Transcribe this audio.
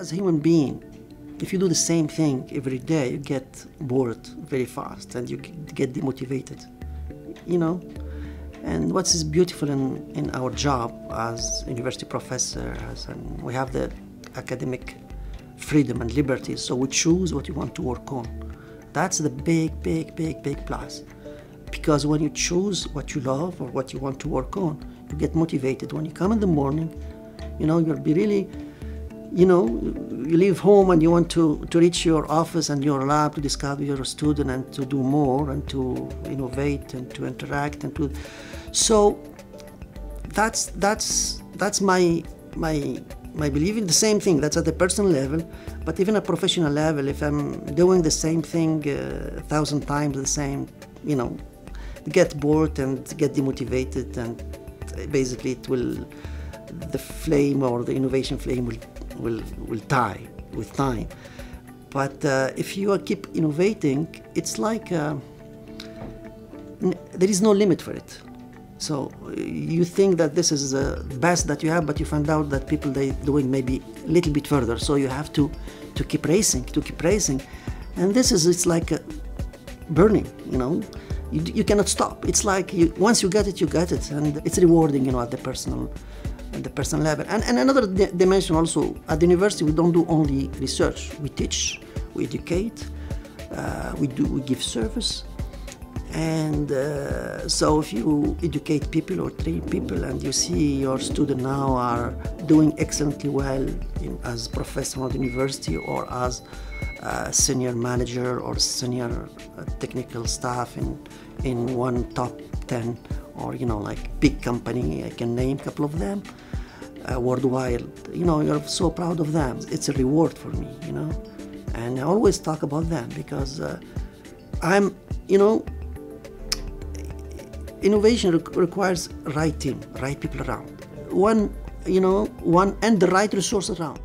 As a human being, if you do the same thing every day, you get bored very fast and you get demotivated, you know? And what is beautiful in, in our job as university professor, as we have the academic freedom and liberty, so we choose what you want to work on. That's the big, big, big, big plus. Because when you choose what you love or what you want to work on, you get motivated. When you come in the morning, you know, you'll be really you know, you leave home and you want to, to reach your office and your lab to discover your student and to do more and to innovate and to interact and to so that's that's that's my my my belief in the same thing. That's at the personal level but even at professional level if i'm doing the same thing uh, a thousand times the same you know get bored and get demotivated and basically it will the flame or the innovation flame will will, will die with time. But uh, if you keep innovating, it's like uh, there is no limit for it. So you think that this is the best that you have, but you find out that people they doing maybe a little bit further. So you have to to keep racing, to keep racing, and this is it's like burning, you know. You, you cannot stop. It's like you, once you get it, you get it, and it's rewarding, you know, at the personal at the personal level. And, and another dimension also, at the university we don't do only research, we teach, we educate, uh, we, do, we give service. And uh, so if you educate people or train people and you see your students now are doing excellently well in, as professor at the university or as senior manager or senior uh, technical staff in, in one top 10 or you know like big company i can name a couple of them uh, worldwide. You know you're so proud of them. It's a reward for me you know? And i always talk about them because uh, i'm you know innovation re- requires right team right people around. One you know one and the right resource around